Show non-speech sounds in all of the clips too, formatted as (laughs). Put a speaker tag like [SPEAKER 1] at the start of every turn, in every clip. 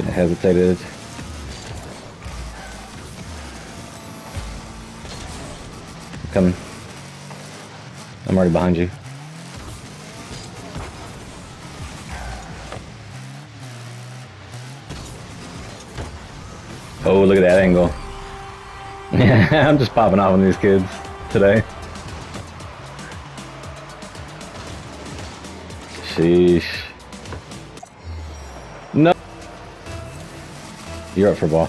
[SPEAKER 1] hesitated. Coming. I'm already behind you. Oh, look at that angle. Yeah, (laughs) I'm just popping off on these kids today. Sheesh. You're up for a ball.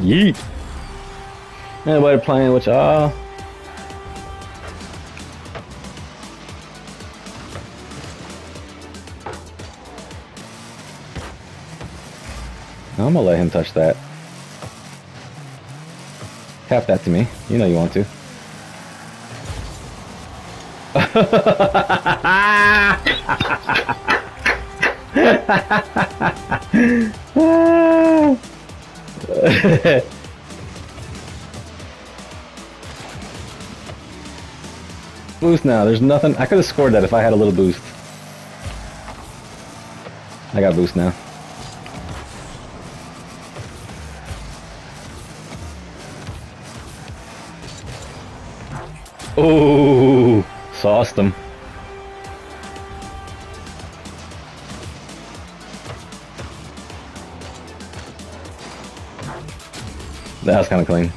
[SPEAKER 1] Yeet. Anybody playing with y'all? I'm gonna let him touch that. Tap that to me. You know you want to. (laughs) boost now. There's nothing. I could have scored that if I had a little boost. I got boost now. Oh, sauced them. That was kind of clean.